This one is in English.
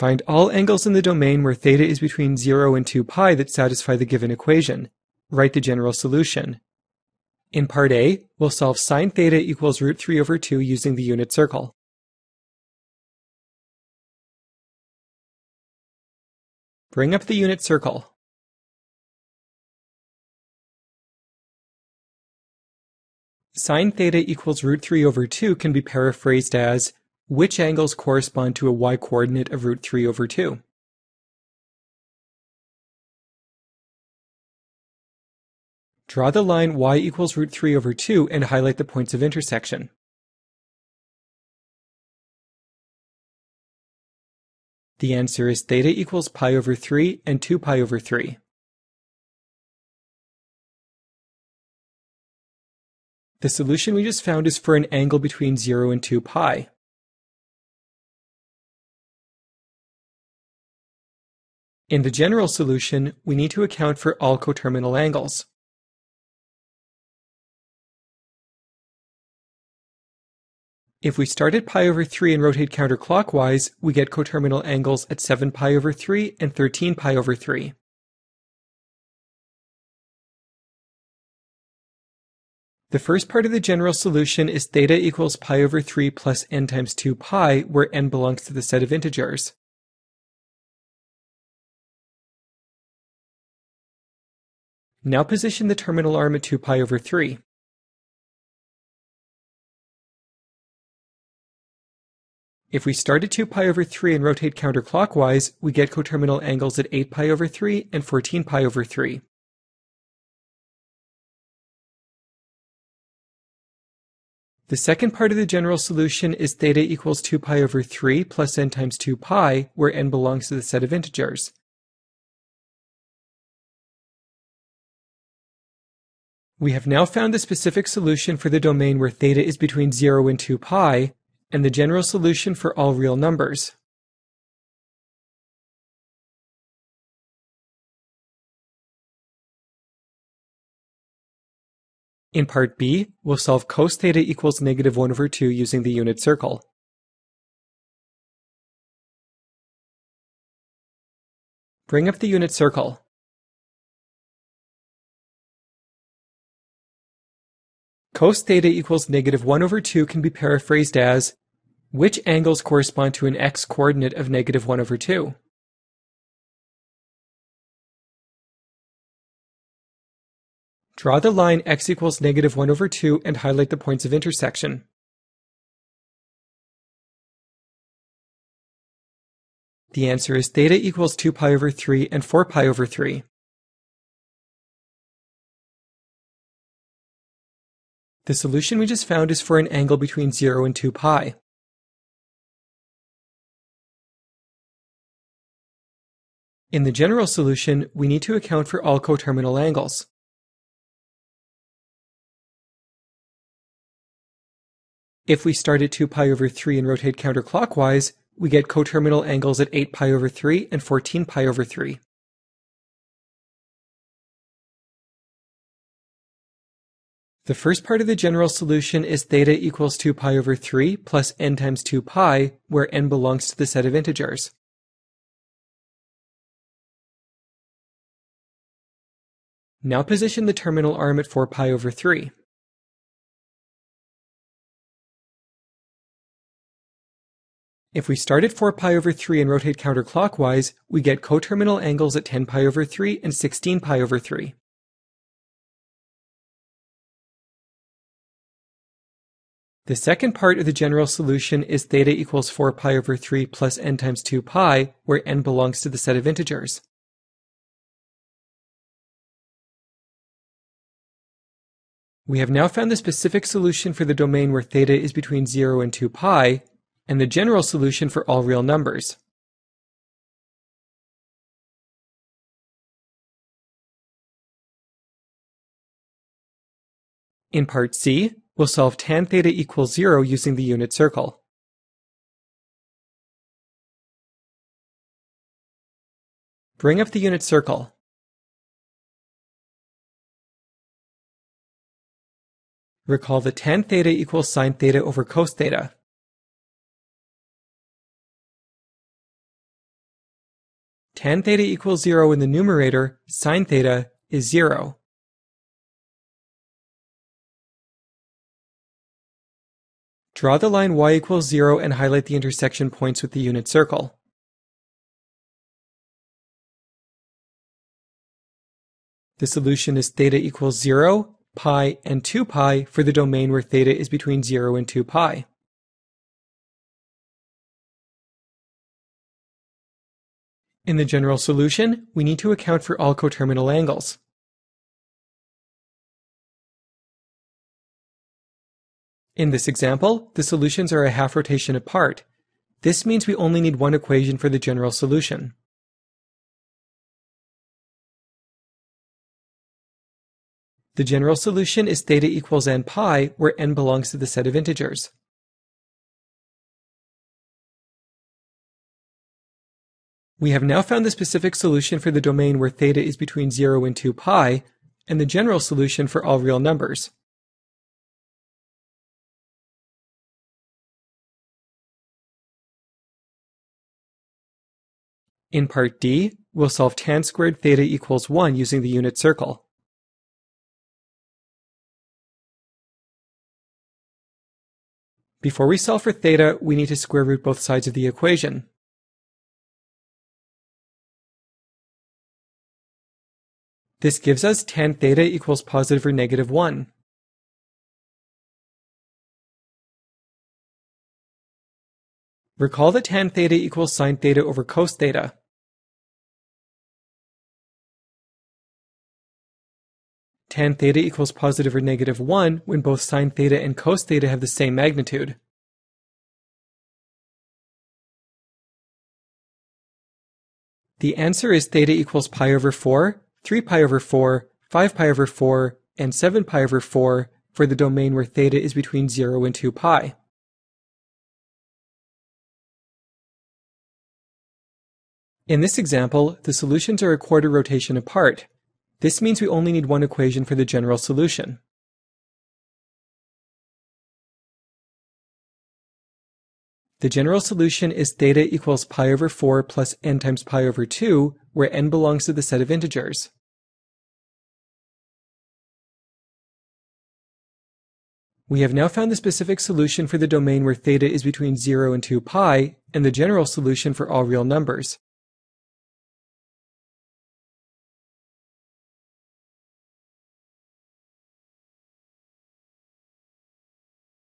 Find all angles in the domain where theta is between 0 and 2 pi that satisfy the given equation. Write the general solution. In part A, we'll solve sine theta equals root 3 over 2 using the unit circle. Bring up the unit circle. Sine theta equals root 3 over 2 can be paraphrased as which angles correspond to a y-coordinate of root 3 over 2? Draw the line y equals root 3 over 2 and highlight the points of intersection. The answer is theta equals pi over 3 and 2 pi over 3. The solution we just found is for an angle between 0 and 2 pi. In the general solution, we need to account for all coterminal angles. If we start at pi over 3 and rotate counterclockwise, we get coterminal angles at 7 pi over 3 and 13 pi over 3. The first part of the general solution is theta equals pi over 3 plus n times 2 pi, where n belongs to the set of integers. Now position the terminal arm at 2 pi over 3. If we start at 2 pi over 3 and rotate counterclockwise, we get coterminal angles at 8 pi over 3 and 14 pi over 3. The second part of the general solution is theta equals 2 pi over 3 plus n times 2 pi, where n belongs to the set of integers. We have now found the specific solution for the domain where theta is between 0 and 2 pi, and the general solution for all real numbers. In part B, we'll solve cos theta equals negative 1 over 2 using the unit circle. Bring up the unit circle. Cos theta equals negative 1 over 2 can be paraphrased as which angles correspond to an x-coordinate of negative 1 over 2? Draw the line x equals negative 1 over 2 and highlight the points of intersection. The answer is theta equals 2 pi over 3 and 4 pi over 3. The solution we just found is for an angle between 0 and 2 pi. In the general solution, we need to account for all coterminal angles. If we start at 2 pi over 3 and rotate counterclockwise, we get coterminal angles at 8 pi over 3 and 14 pi over 3. The first part of the general solution is theta equals 2 pi over 3 plus n times 2 pi, where n belongs to the set of integers. Now position the terminal arm at 4 pi over 3. If we start at 4 pi over 3 and rotate counterclockwise, we get coterminal angles at 10 pi over 3 and 16 pi over 3. The second part of the general solution is theta equals 4 pi over 3 plus n times 2 pi, where n belongs to the set of integers. We have now found the specific solution for the domain where theta is between 0 and 2 pi, and the general solution for all real numbers. In part C, We'll solve tan theta equals 0 using the unit circle. Bring up the unit circle. Recall that tan theta equals sine theta over cos theta. tan theta equals 0 in the numerator, sine theta is 0. Draw the line y equals 0 and highlight the intersection points with the unit circle. The solution is theta equals 0, pi, and 2 pi for the domain where theta is between 0 and 2 pi. In the general solution, we need to account for all coterminal angles. In this example, the solutions are a half rotation apart. This means we only need one equation for the general solution. The general solution is theta equals n pi, where n belongs to the set of integers. We have now found the specific solution for the domain where theta is between 0 and 2 pi, and the general solution for all real numbers. In part D, we'll solve tan squared theta equals 1 using the unit circle. Before we solve for theta, we need to square root both sides of the equation. This gives us tan theta equals positive or negative 1. Recall that tan theta equals sine theta over cos theta. Tan theta equals positive or negative 1 when both sine theta and cos theta have the same magnitude. The answer is theta equals pi over 4, 3 pi over 4, 5 pi over 4, and 7 pi over 4 for the domain where theta is between 0 and 2 pi. In this example, the solutions are a quarter rotation apart, this means we only need one equation for the general solution. The general solution is theta equals pi over 4 plus n times pi over 2, where n belongs to the set of integers. We have now found the specific solution for the domain where theta is between 0 and 2 pi, and the general solution for all real numbers.